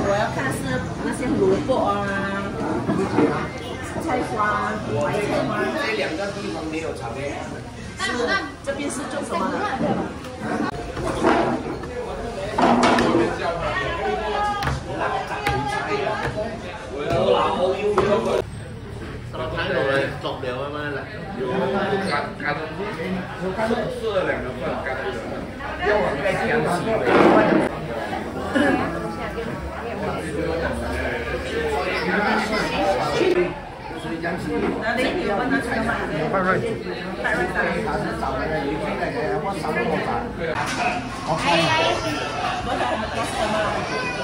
我要看是那些萝卜啊菜花这两个地方没有草莓是这边是做什么的我看到了，肿瘤啊嘛，要往外墙去，往外墙。要往外墙去，往外墙。所以，所以，杨经理，那你有问他这个吗？不不，他是找那个有钱的人，我找不到他。我看到了。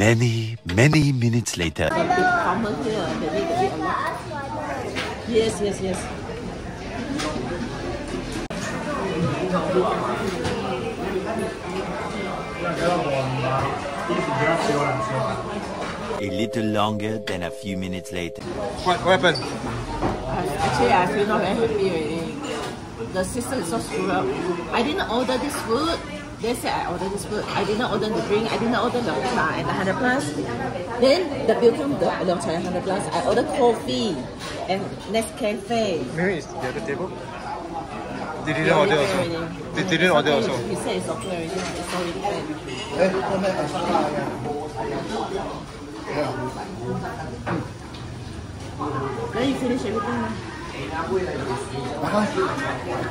Many, many minutes later. farmer here, they need to eat a. Yes, yes, yes. A little longer than a few minutes later. What, what happened? Actually, I feel not very happy already. The system is so screwed up. I didn't order this food. They said I ordered this food. I did not order the drink. I did not order the cha and the 100 plus. Then the bill came the Leong Cha and 100 plus. I ordered coffee and Nescafe. Maybe it's the other table. They didn't Yeah, order they also. paid already. They didn't order okay. also. He said it's okay already. It's already paid. Then you finish everything 来哈？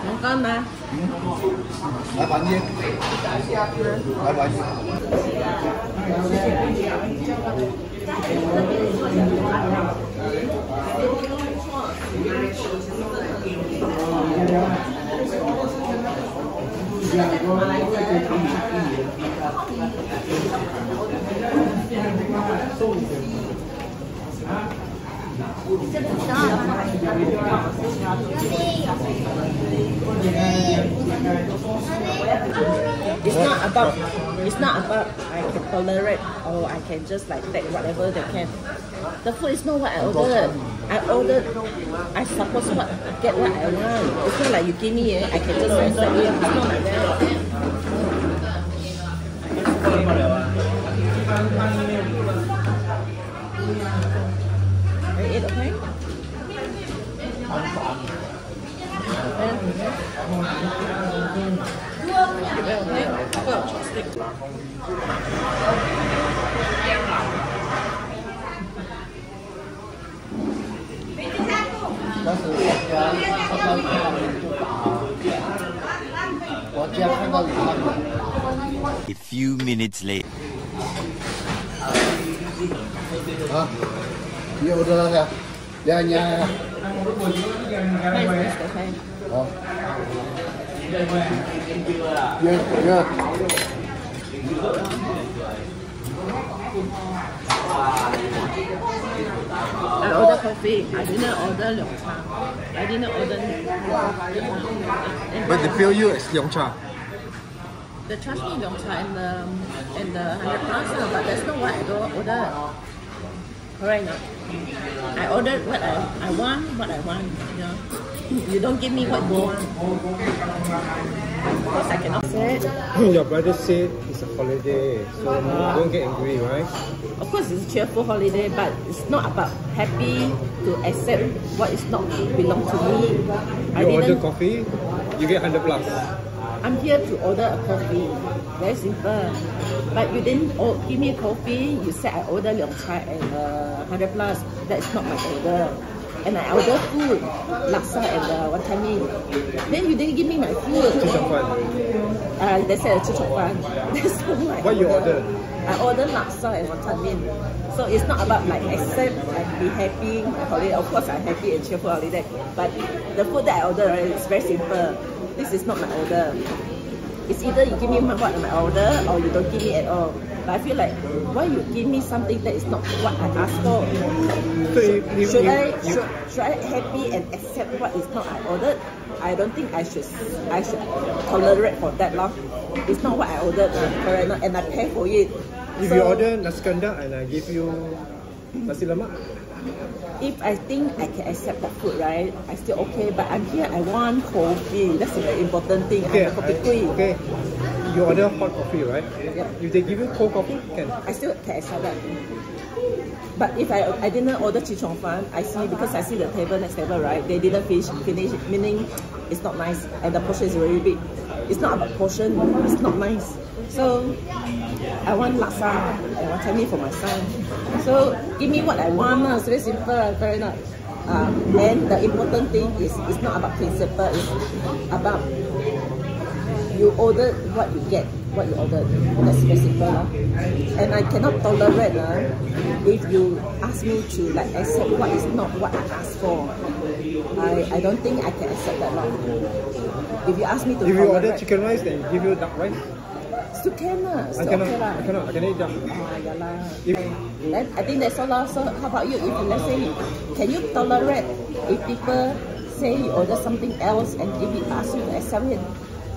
五根吧。嗯。来房间。来房间。It's not about it's not about I can tolerate or I can just like take whatever they can. The food is not what I ordered. I ordered I suppose what get what I want. It's not like you give me it, I can just accept it. It's not like that. A few minutes later. 啊，你 order 了噻？两年呀？ Where is this okay? 好。约约。 I ordered coffee. I didn't order Leong Cha. I didn't order. And But they bill you as Leong Cha. They charge me Leong Cha and the and the hundred plus, but that's not what I do- ordered. Correct not? I ordered what I, I want, what I want. You know, you don't give me what you want. Of course, I cannot. Your brother said it's a holiday, so don't get angry, right? Of course, it's a cheerful holiday, but it's not about happy to accept what is not belong to me. I You order coffee, you get 100 plus. I'm here to order a coffee. Very simple. But you didn't give me a coffee. You said I order Leong Chai and uh, 100 plus. That is not my order. And I order food, laksa and uh, wanton mee. Then you didn't give me my food. Chicken Uh, they said chee cheong fun. That's not my What you order? I ordered laksa and wanton mee. So it's not about like accept and be happy my holiday. Of course I'm happy and cheerful holiday. But the food that I order right, is very simple. This is not my order. It's either you give me what my order or you don't give me at all. But I feel like why you give me something that is not what I asked for? So you, you, Should you, I should, should I happy and accept what is not I ordered? I don't think I should I should tolerate for that long. It's not what I ordered, correct? And I pay for it. if So, you order nasi kandar and I give you nasi lemak, if I think I can accept that food, right? I still okay. But I'm here. I want coffee. That's very important thing. okay, I'm coffee queen. okay. you order hot coffee, right? Yeah. If they give you cold coffee, can. I still can accept that. But if I I didn't order Chee Cheong Fun, I see because I see the table next table right, they didn't finish finish meaning it's not nice and the portion is very big. It's not about portion, it's not nice. So I want laksa, I want Chinese for my son. So give me what I want. It's very simple, very not. Uh, then the important thing is it's not about principle, it's about you order what you get, what you ordered. That's simple. And I cannot tolerate uh, if you ask me to like accept what is not what I asked for. I, I don't think I can accept that. lah. If you ask me to If you order tolerate, chicken rice, then give you duck rice. still can lah, I cannot. okay lah. I cannot. I can eat duck. Ah, yeah lah. If Then I think that's all. lah. So how about you? If let's say, can you tolerate if people say you order something else and if you ask you to accept it?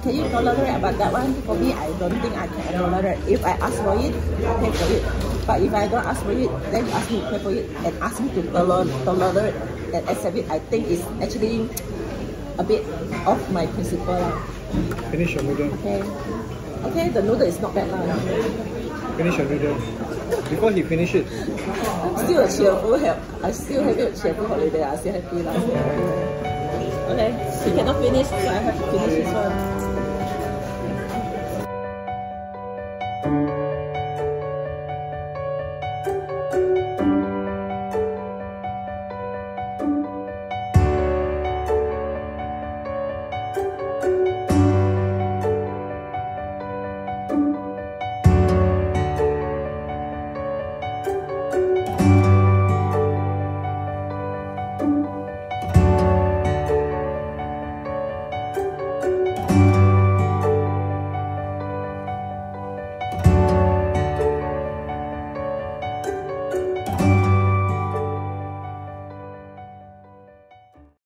Can you tolerate about that one? For me, I don't think I can tolerate. If I ask for it, I pay for it. But if I don't ask for it, then you ask me to pay for it and ask me to toler- tolerate and accept it, I think it's actually a bit off my principle. lah. finish your noodle. Okay. Okay, the noodle is not bad. lah. Finish your noodle. Before he finish it, Still a cheerful help. I still have a cheerful holiday. I still happy happy. Okay, he cannot finish, so I have to finish this one.